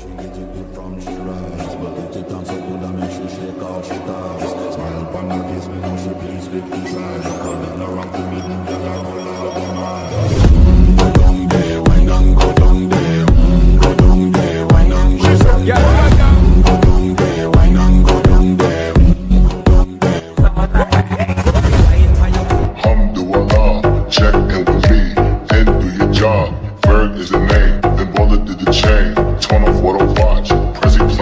She get it good from Shiraz, but get it down so good I make she shake all she does. Smile upon my face, me know she pleased with this eyes. Coming around to me, them girl are all out of mind. Mmm, go down there, why not go down there? Mmm, go down there, why not go down there? Mmm, go down there, why not go down there? Mmm, go down there. Hamdulillah, check and believe, head to your job, verb is a name bullet to the chain. Turn off what I watch. Present.